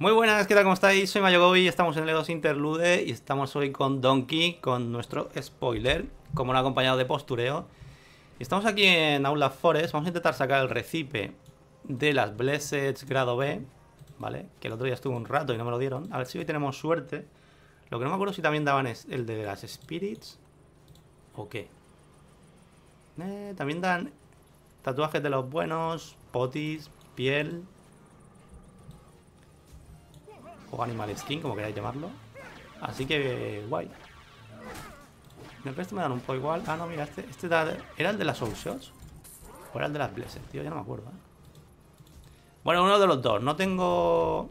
Muy buenas, ¿qué tal? ¿Cómo estáis? Soy Mayogobi estamos en el 2 Interlude y estamos hoy con Donkey, con nuestro spoiler, como no acompañado de postureo. Estamos aquí en Aula Forest, vamos a intentar sacar el recipe de las Blessed grado B, ¿vale? Que el otro día estuve un rato y no me lo dieron. A ver si hoy tenemos suerte. Lo que no me acuerdo si también daban es el de las Spirits o qué. Eh, también dan tatuajes de los buenos, potis, piel, o Animal Skin, como queráis llamarlo. Así que guay. El resto me dan un poco igual. Ah, no, mira, este, este era el de las Soul Shots. O era el de las Blessed, tío, ya no me acuerdo. ¿eh? Bueno, uno de los dos. No tengo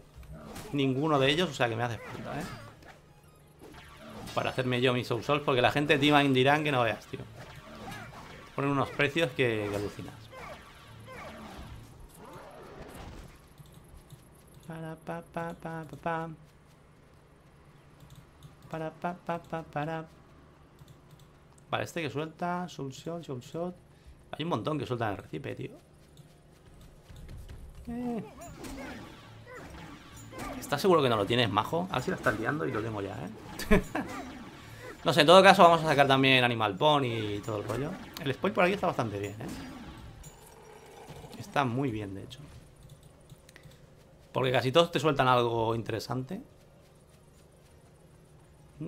ninguno de ellos, o sea que me hace falta, ¿eh? Para hacerme yo mis Soul Souls, porque la gente de Team dirán que no veas, tío. Ponen unos precios que, que alucinas. Para pa pa pa pa pa. Para pa pa pa para. Vale, este que suelta, soul shot, soul shot. Hay un montón que sueltan el recipe, tío. Eh. ¿Estás seguro que no lo tienes, majo? A ver si la estás liando y lo tengo ya, ¿eh? no sé, en todo caso vamos a sacar también Animal Pony y todo el rollo. El spoil por aquí está bastante bien, ¿eh? Está muy bien, de hecho. Porque casi todos te sueltan algo interesante.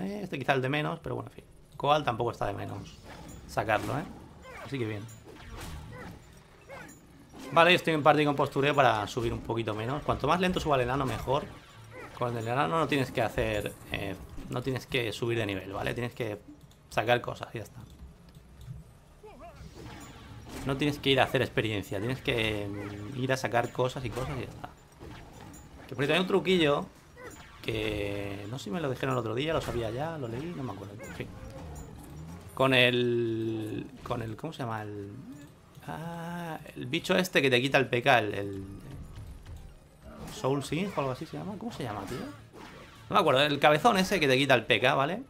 Este quizá el de menos, pero bueno, en fin. Coal tampoco está de menos sacarlo, ¿eh? Así que bien. Vale, estoy en parte con postureo para subir un poquito menos. Cuanto más lento suba el enano, mejor. Con el enano no tienes que hacer... Eh, no tienes que subir de nivel, ¿vale? Tienes que sacar cosas y ya está. No tienes que ir a hacer experiencia, tienes que mm, ir a sacar cosas y cosas y ya está. Por ahí hay un truquillo que no sé si me lo dijeron el otro día, lo sabía ya, lo leí, no me acuerdo. En fin. Con el. Con el. ¿Cómo se llama? El. Ah, el bicho este que te quita el PK, el. Soul Synth o algo así se llama. ¿Cómo se llama, tío? No me acuerdo, el cabezón ese que te quita el PK, ¿vale?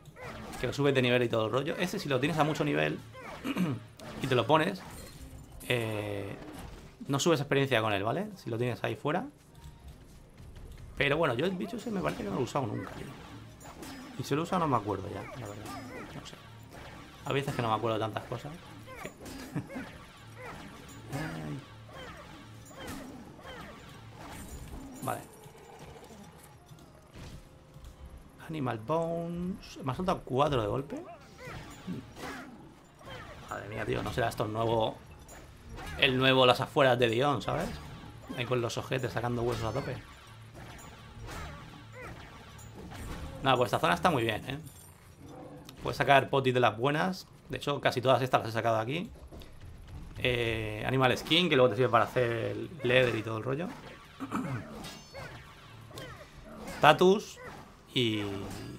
Que lo subes de nivel y todo el rollo. Ese, si lo tienes a mucho nivel y te lo pones, eh, no subes experiencia con él, ¿vale? Si lo tienes ahí fuera, pero bueno, yo el bicho ese me parece que no lo he usado nunca, tío. Y si lo he usado no me acuerdo ya, la verdad. No sé. A veces que no me acuerdo de tantas cosas. vale. Animal Bones. Me ha soltado cuatro de golpe. Madre mía, tío. No será esto el nuevo... El nuevo Las afueras de Dion, ¿sabes? Ahí con los ojetes sacando huesos a tope. Nada, pues esta zona está muy bien, ¿eh? Puedes sacar potis de las buenas. De hecho, casi todas estas las he sacado aquí. Eh, animal Skin, que luego te sirve para hacer leather y todo el rollo. Status. Y,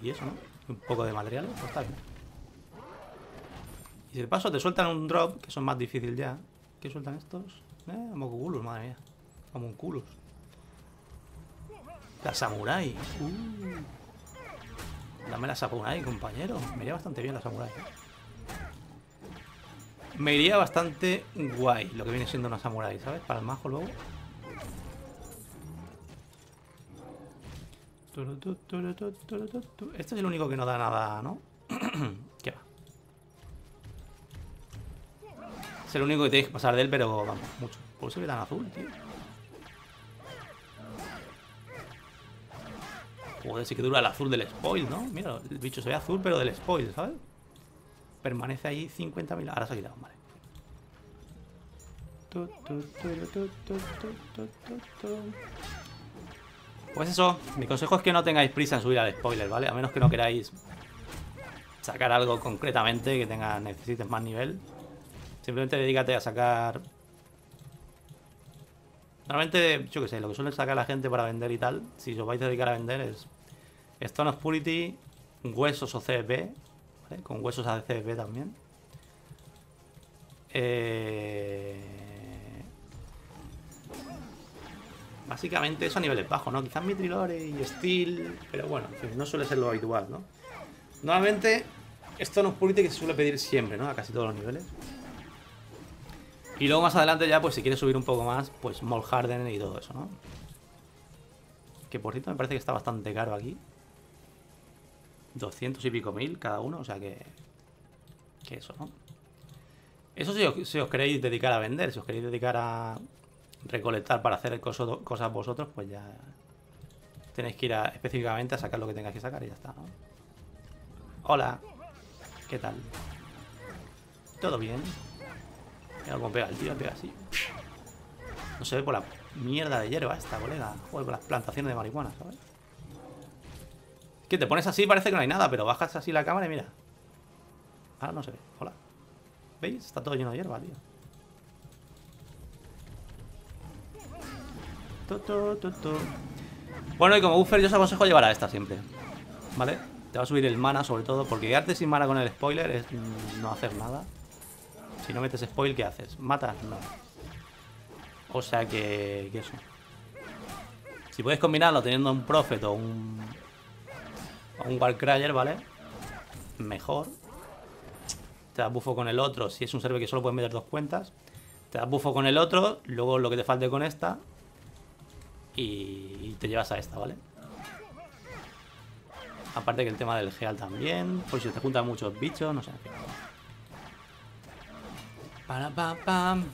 y eso, ¿no? Un poco de material, pues está bien. Y si de paso te sueltan un drop, que son más difíciles ya. ¿Qué sueltan estos? Eh, Amokuculus, madre mía. Amonculus. La samurai. Uh. Dame la samurai, compañero. Me iría bastante bien la samurai. Me iría bastante guay lo que viene siendo una samurai, ¿sabes? Para el majo luego. Este es el único que no da nada, ¿no? ¿Qué va? Es el único que tienes que pasar de él, pero vamos, mucho. Por eso que tan azul, tío. Joder, sí que dura el azul del spoil, ¿no? Mira, el bicho se ve azul, pero del spoil, ¿sabes? Permanece ahí 50.000... Ahora se ha quitado, vale. Pues eso, mi consejo es que no tengáis prisa en subir al spoiler, ¿vale? A menos que no queráis sacar algo concretamente que tenga necesites más nivel. Simplemente dedícate a sacar... Normalmente, yo qué sé, lo que suele sacar la gente para vender y tal, si os vais a dedicar a vender es Stone of Purity, huesos o CFB, con huesos a CFB también. Eh... Básicamente eso a niveles bajos, ¿no? Quizás Mitrilore y Steel, pero bueno, no suele ser lo habitual, ¿no? Normalmente Stone of Purity que se suele pedir siempre, ¿no? A casi todos los niveles. Y luego más adelante ya, pues si quieres subir un poco más, pues Mol Harden y todo eso, ¿no? Que por cierto me parece que está bastante caro aquí. 200 y pico mil cada uno, o sea que... Que eso, ¿no? Eso si os, si os queréis dedicar a vender, si os queréis dedicar a recolectar para hacer cosas vosotros, pues ya tenéis que ir específicamente a sacar lo que tengáis que sacar y ya está, ¿no? Hola, ¿qué tal? ¿Todo bien? Mira cómo pega el tío, pega así. No se ve por la mierda de hierba esta, colega. Joder, por las plantaciones de marihuana, ¿sabes? Que te pones así parece que no hay nada, pero bajas así la cámara y mira. Ahora no se ve. Hola. ¿Veis? Está todo lleno de hierba, tío. Bueno, y como buffer yo os aconsejo llevar a esta siempre. ¿Vale? Te va a subir el mana sobre todo, porque quedarte sin mana con el spoiler es no hacer nada. Si no metes spoil, ¿qué haces? ¿Matas? No. O sea que, que eso. Si puedes combinarlo teniendo un Prophet o un... Un Warcryer, ¿vale? Mejor. Te das bufo con el otro, si es un server que solo puedes meter dos cuentas. Te das bufo con el otro, luego lo que te falte con esta. Y te llevas a esta, ¿vale? Aparte que el tema del geal también. Pues si te juntan muchos bichos, no sé. Para pam pam.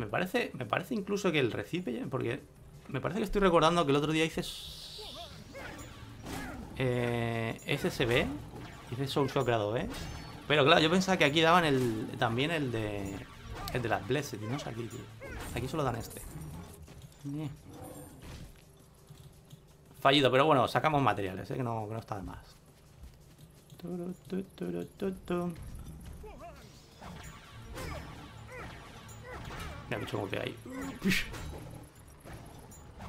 Me parece, me parece incluso que el recipe, porque me parece que estoy recordando que el otro día hice eh, SSB, hice Soul Shock grado B. Pero claro, yo pensaba que aquí daban el también el de el de las Blessed, no sé aquí, tío. Aquí solo dan este. Fallido, pero bueno, sacamos materiales, ¿eh? que, no, que no está de más. Mira, bicho como pega ahí.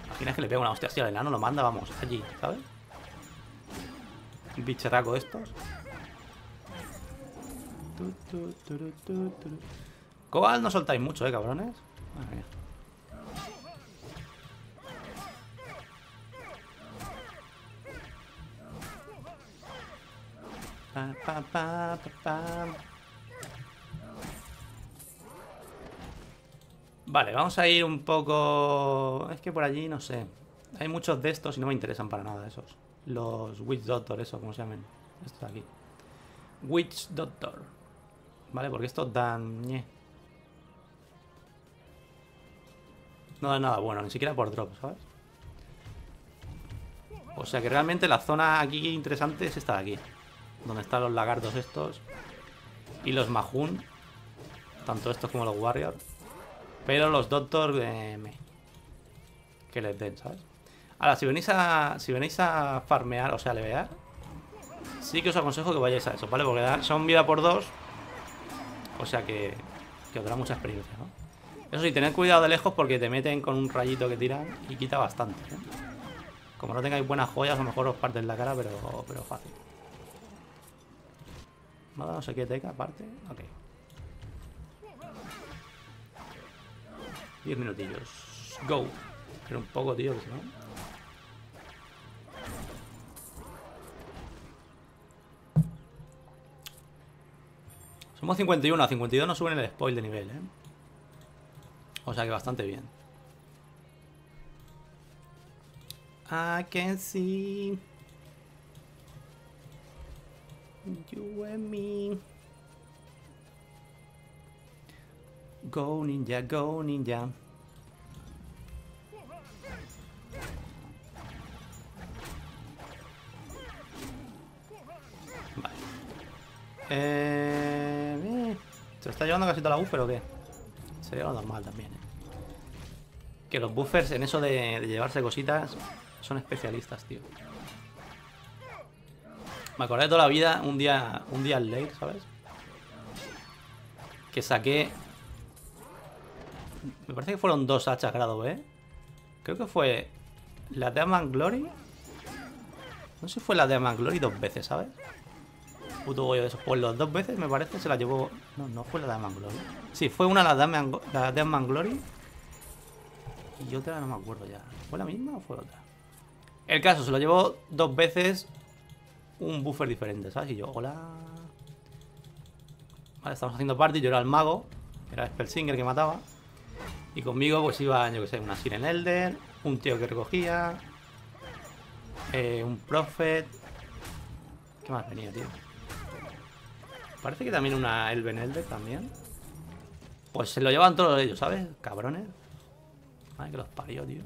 Imaginas que le pega una hostia así al enano, lo manda, vamos, allí, ¿sabes? Un bicheraco estos. Cobal no soltáis mucho, eh, cabrones. Vale, vamos a ir un poco... Es que por allí, no sé. Hay muchos de estos y no me interesan para nada esos. Los Witch Doctor, eso, como se llaman. Estos de aquí. Witch Doctor. Vale, porque estos dan... No da nada bueno, ni siquiera por drop, ¿sabes? O sea que realmente la zona aquí interesante es esta de aquí. Donde están los lagartos estos. Y los Mahun. Tanto estos como los Warriors. Pero los Doctor eh, que les den, ¿sabes? Ahora, si venís a. Si venís a farmear, o sea, levear. Sí que os aconsejo que vayáis a eso, ¿vale? Porque son vida por dos. O sea que. Que os dará mucha experiencia, ¿no? Eso sí, tened cuidado de lejos porque te meten con un rayito que tiran y quita bastante. ¿eh? Como no tengáis buenas joyas, a lo mejor os parten la cara, pero, pero fácil. Nada, no sé qué teca aparte. Ok. 10 minutillos. Go. Pero un poco, tío, no. Somos 51, a 52 no suben el spoil de nivel, ¿eh? O sea que bastante bien. I can see You and me. Go ninja, go ninja. Vale. Eh, ¿Se está llevando casi toda la buffer o qué? Sería lo normal también, ¿eh? Que los buffers en eso de, de llevarse cositas son especialistas, tío. Me acordé de toda la vida, un día, un día al late, ¿sabes? Que saqué... Me parece que fueron dos hachas grado B. Creo que fue la de Glory. No sé si fue la de Glory dos veces, ¿sabes? Puto bollo de esos. Pues los dos veces me parece se la llevó... No, no fue la de Glory. Sí, fue una de Glory. Y otra no me acuerdo ya. ¿Fue la misma o fue otra? El caso, se lo llevó dos veces un buffer diferente, ¿sabes? Y yo, hola. Vale, estamos haciendo party, yo era el mago. Era Spellsinger que mataba. Y conmigo pues iba, yo que sé, una Siren Elder, un tío que recogía, eh, un Prophet. ¿Qué más venía, tío? Parece que también una Elven Elder también. Pues se lo llevan todos ellos, ¿sabes? Cabrones. Ay, que los parió, tío.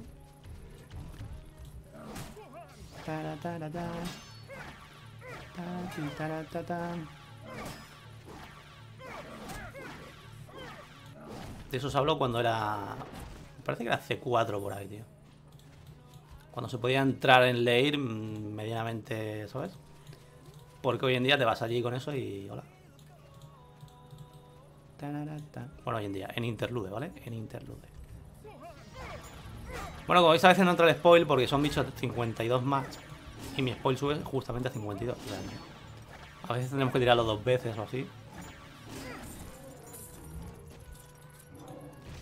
De eso os hablo cuando era... Parece que era C4 por ahí, tío. Cuando se podía entrar en Leir mm, medianamente, ¿sabes? Porque hoy en día te vas allí con eso y... Hola. Bueno, hoy en día, en Interlude, ¿vale? En Interlude. Bueno, como veis a veces no entra el spoil porque son bichos 52 más. Y mi spoil sube justamente a 52. a veces tenemos que tirarlo dos veces o así.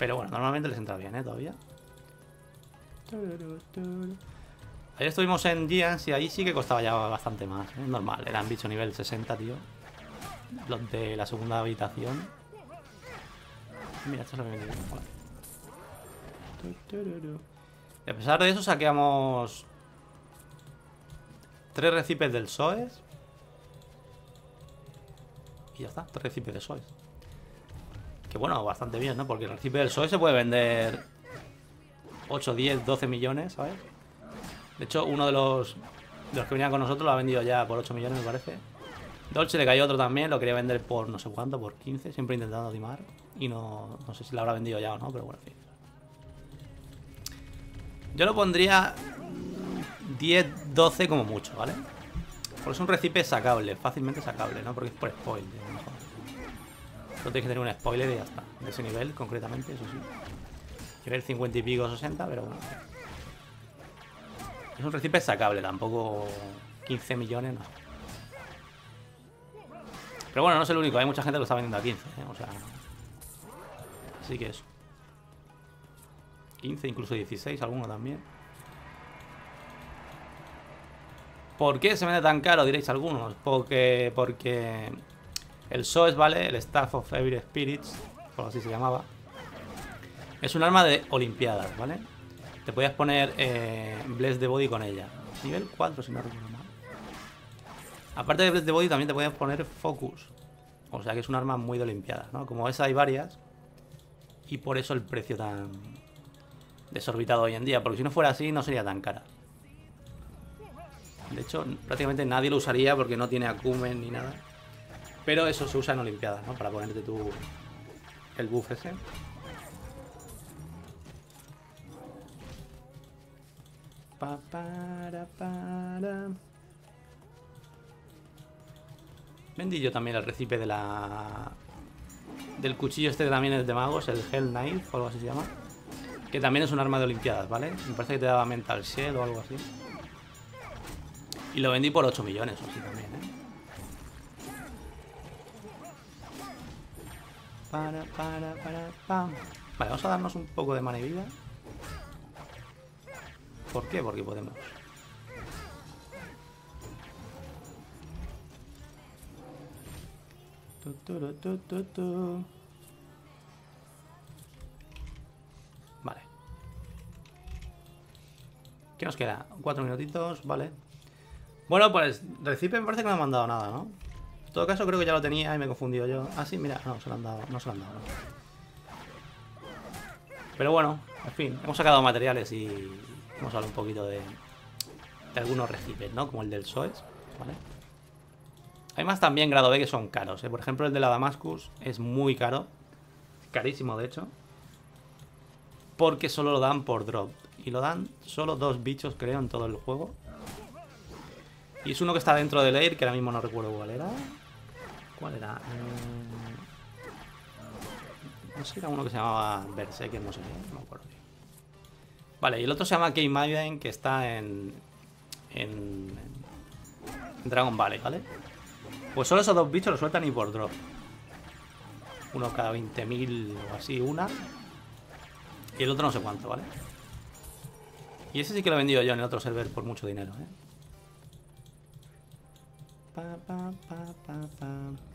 Pero bueno, normalmente les entra bien, ¿eh? Todavía. Ayer estuvimos en Giants y ahí sí que costaba ya bastante más. ¿eh? Normal, eran bichos nivel 60, tío. Los de la segunda habitación. Mira, esto es lo que Y a pesar de eso saqueamos tres recipes del SOES. Y ya está, tres recipes de SOES. Que bueno, bastante bien, ¿no? Porque el recipe del SOES se puede vender 8, 10, 12 millones, ¿sabes? De hecho, uno de los, los que venían con nosotros lo ha vendido ya por 8 millones, me parece. Dolce le cayó otro también, lo quería vender por no sé cuánto, por 15, siempre intentando timar. Y no, no sé si lo habrá vendido ya o no, pero bueno, en fin. Yo lo pondría 10, 12 como mucho, ¿vale? Porque es un recipe sacable, fácilmente sacable, ¿no? Porque es por spoiler, mejor. Solo tienes que tener un spoiler y ya está. De ese nivel, concretamente, eso sí. Quiero el 50 y pico, 60, pero bueno. Es un recipe sacable, tampoco 15 millones, no. Pero bueno, no es el único, hay mucha gente que lo está vendiendo a 15, ¿eh? o sea... Así que eso. 15, incluso 16, alguno también. ¿Por qué se vende tan caro? Diréis algunos. Porque, porque el SOES, ¿vale? El Staff of Every Spirits, por así se llamaba. Es un arma de Olimpiadas, ¿vale? Te podías poner eh, Bless the Body con ella. Nivel 4, si no recuerdo mal. Aparte de Bless the Body, también te podías poner Focus. O sea que es un arma muy de Olimpiadas, ¿no? Como esa hay varias. Y por eso el precio tan desorbitado hoy en día. Porque si no fuera así, no sería tan cara. De hecho, prácticamente nadie lo usaría porque no tiene acumen ni nada. Pero eso se usa en Olimpiadas, ¿no? Para ponerte tú el buff ese. Vendí yo también el recipe de la... Del cuchillo este también es de magos, el Hell Knife o algo así se llama. Que también es un arma de olimpiadas, ¿vale? Me parece que te daba Mental Shell o algo así. Y lo vendí por 8 millones o así también, Para, para, para, pam. Vale, vamos a darnos un poco de mana y vida. ¿Por qué? Porque podemos. vale. ¿Qué nos queda? Cuatro minutitos, vale. Bueno, pues Recipe me parece que no me ha mandado nada, ¿no? En todo caso creo que ya lo tenía y me he confundido yo. Ah, sí, mira, no, se lo han dado, no se lo han dado. Pero bueno, en fin, hemos sacado materiales y Vamos a hablar un poquito de, de algunos recipes, ¿no? Como el del SOES. Hay más también grado B que son caros, ¿eh? Por ejemplo, el de la Damascus es muy caro. Carísimo, de hecho. Porque solo lo dan por drop. Y lo dan solo dos bichos, creo, en todo el juego. Y es uno que está dentro del Air, que ahora mismo no recuerdo cuál era. ¿Cuál era? Eh, no sé, era uno que se llamaba Berserker, no sé no me acuerdo. Vale, y el otro se llama Game Maiden, que está en, en, Dragon Valley, ¿vale? Pues solo esos dos bichos los sueltan y por drop. Uno cada 20.000 o así, una. Y el otro no sé cuánto, ¿vale? Y ese sí que lo he vendido yo en el otro server por mucho dinero, ¿eh? Pa, pa, pa,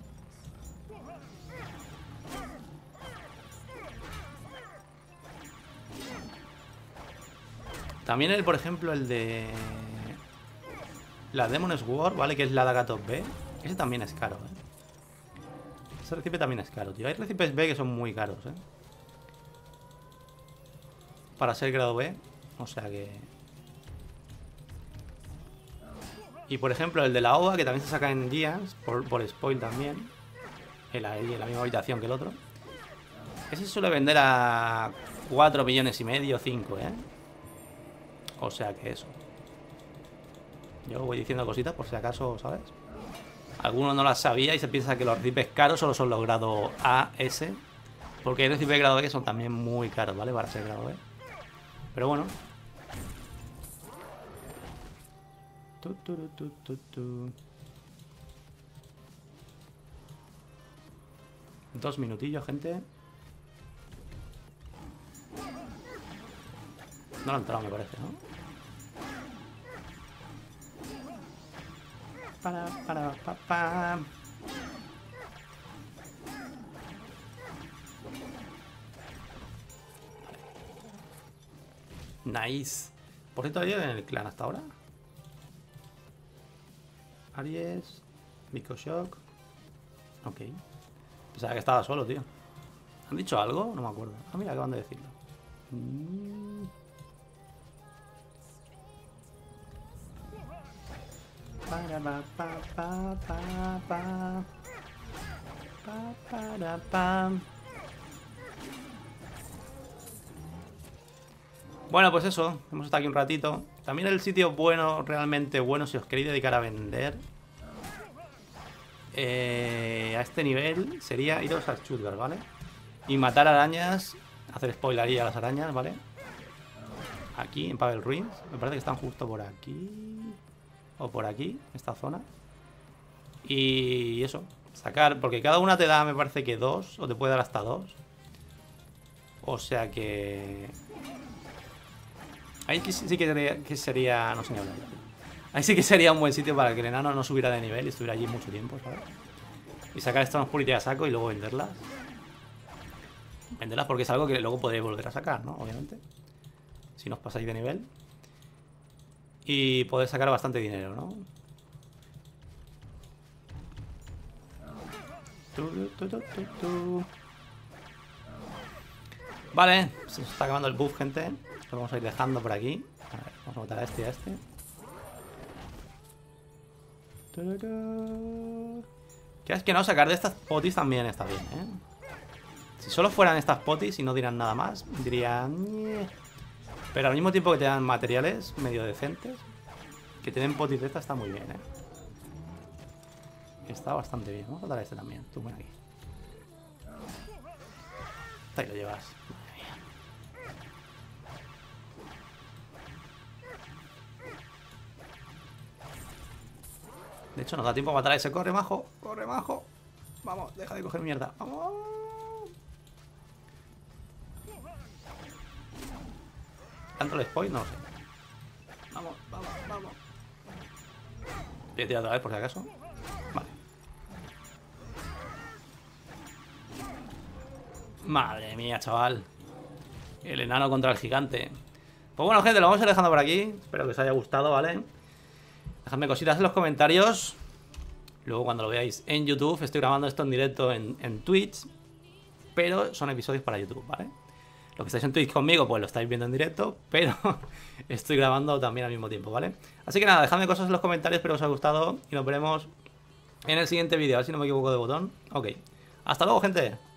También el, por ejemplo, el de... La Demon's War, ¿vale? Que es la daga top B. Ese también es caro, ¿eh? Ese recipe también es caro, tío. Hay recipes B que son muy caros, ¿eh? Para ser grado B. O sea que... Y por ejemplo, el de la OVA, que también se saca en días, por, por spoil también. En la, en la misma habitación que el otro. Ese suele vender a 4 millones y medio, 5, ¿eh? O sea que eso. Yo voy diciendo cositas por si acaso, ¿sabes? Alguno no las sabía y se piensa que los recipes caros solo son los grado A, S. Porque hay recipes grado B que son también muy caros, ¿vale? Para ser grado B. Pero bueno. Dos minutillos, gente. No lo han entrado, me parece, ¿no? Para, para, pa, pa. Nice. ¿Por qué todavía en el clan hasta ahora? Aries, Miko Shock. Ok. Pensaba que estaba solo, tío. ¿Han dicho algo? No me acuerdo. Ah, mira, acaban de decirlo. Mm. Bueno, pues eso, hemos estado aquí un ratito. También el sitio bueno, realmente bueno, si os queréis dedicar a vender eh, a este nivel, sería iros a Stuttgart, ¿vale? Y matar arañas, hacer spoilería a las arañas, ¿vale? Aquí, en Pavel Ruins. Me parece que están justo por aquí. O por aquí, esta zona. Y eso, sacar, porque cada una te da, me parece que dos, o te puede dar hasta dos. O sea que... Ahí sí que sería, no sé ni hablar. Ahí sí que sería un buen sitio para que el enano no subiera de nivel y estuviera allí mucho tiempo, ¿sabes? Y sacar estas puritas a saco y luego venderlas. Venderlas porque es algo que luego podréis volver a sacar, ¿no? Obviamente. Si nos pasáis de nivel. Y poder sacar bastante dinero, ¿no? Vale, se nos está acabando el buff, gente. Lo vamos a ir dejando por aquí. A ver, vamos a matar a este y a este. Que es que no, sacar de estas potis también está bien, ¿eh? Si solo fueran estas potis y no dirán nada más, dirían... Pero al mismo tiempo que te dan materiales medio decentes, que tienen potis de estas está muy bien, ¿eh? Está bastante bien. Vamos a dar a este también. Tú ven aquí. Ahí lo llevas. De hecho, nos da tiempo a matar a ese. ¡Corre, majo! ¡Corre, majo! Vamos, deja de coger mierda. ¡Vamos! ¿Tanto el spoil? No lo sé. Vamos, vamos, vamos. Voy a tirar otra vez por si acaso. Vale. Madre mía, chaval. El enano contra el gigante. Pues bueno, gente, lo vamos a ir dejando por aquí. Espero que os haya gustado, ¿vale? Dejadme cositas en los comentarios. Luego cuando lo veáis en YouTube, estoy grabando esto en directo en, Twitch. Pero son episodios para YouTube, ¿vale? Lo que estáis en Twitch conmigo, pues lo estáis viendo en directo, pero estoy grabando también al mismo tiempo, ¿vale? Así que nada, dejadme cosas en los comentarios, espero que os haya gustado y nos veremos en el siguiente vídeo, a ver si no me equivoco de botón. Ok, hasta luego, gente.